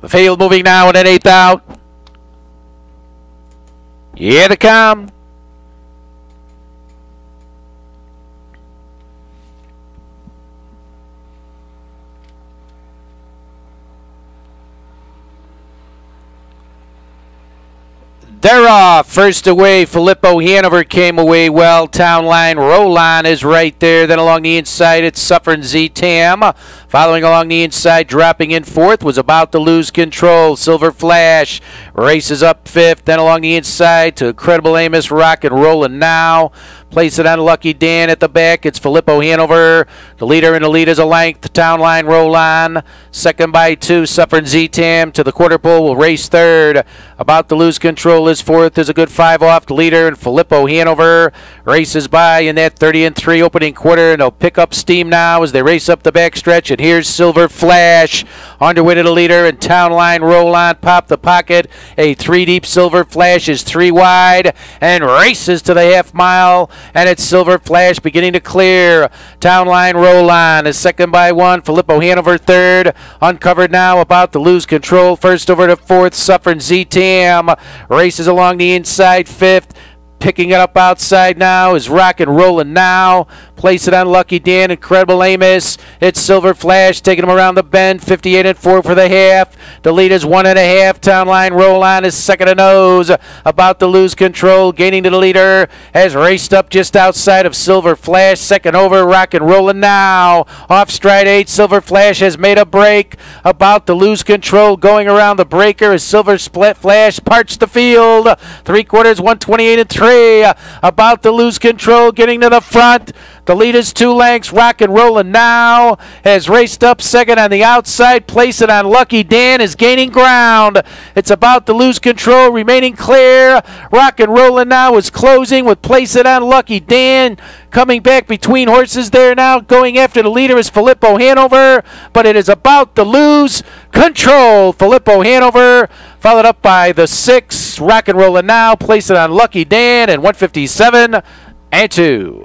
The field moving now in an eighth out. Here they come. They're off. First away, Filippo Hanover came away well. Town line, Roland is right there. Then along the inside, it's Suffern Z Tam. Following along the inside, dropping in fourth, was about to lose control. Silver Flash races up fifth. Then along the inside to Incredible Amos, rock and rolling now. Place it on Lucky Dan at the back. It's Filippo Hanover. The leader in the lead is a length. Town line roll on. Second by two. Suffering Z-Tam to the quarter pole will race third. About to lose control is fourth. Is a good five off the leader. And Filippo Hanover races by in that 30 and 3 opening quarter. And they'll pick up steam now as they race up the backstretch. And here's Silver Flash underway to the leader. And Town line roll on. Pop the pocket. A three deep Silver Flash is three wide and races to the half mile and it's Silver Flash beginning to clear. Town line roll on is second by one. Filippo Hanover third. Uncovered now, about to lose control. First over to fourth. Suffering ZTM races along the inside fifth. Picking it up outside now is rock and rolling now. Place it on Lucky Dan. Incredible Amos. It's Silver Flash taking him around the bend. 58 and 4 for the half. The lead is one and a half. Town line roll on is second and nose. About to lose control. Gaining to the leader. Has raced up just outside of Silver Flash. Second over. Rock and rolling now. Off stride eight. Silver Flash has made a break. About to lose control. Going around the breaker as Silver Split Flash parts the field. Three quarters. 128 and 3 three. Uh, about to lose control, getting to the front. The lead is two lengths. Rock and rolling now. Has raced up second on the outside. Place it on Lucky Dan. Is gaining ground. It's about to lose control. Remaining clear. Rock and rolling now is closing with Place it on Lucky Dan. Coming back between horses there now. Going after the leader is Filippo Hanover. But it is about to lose control. Filippo Hanover. Followed up by the six. Rock and rolling now. Place it on Lucky Dan and 157 and 2.